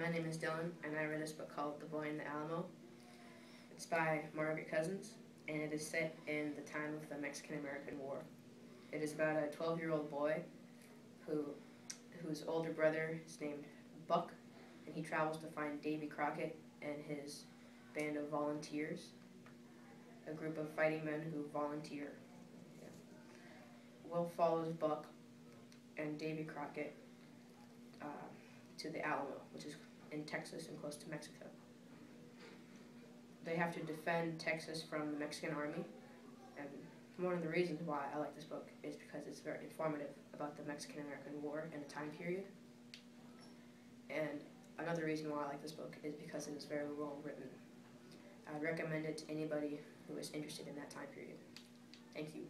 My name is Dylan, and I read this book called The Boy in the Alamo. It's by Margaret Cousins, and it is set in the time of the Mexican American War. It is about a 12 year old boy who, whose older brother is named Buck, and he travels to find Davy Crockett and his band of volunteers, a group of fighting men who volunteer. Yeah. Will follows Buck and Davy Crockett uh, to the Alamo, which is in Texas and close to Mexico. They have to defend Texas from the Mexican army, and one of the reasons why I like this book is because it's very informative about the Mexican American War and the time period. And another reason why I like this book is because it is very well written. I'd recommend it to anybody who is interested in that time period. Thank you.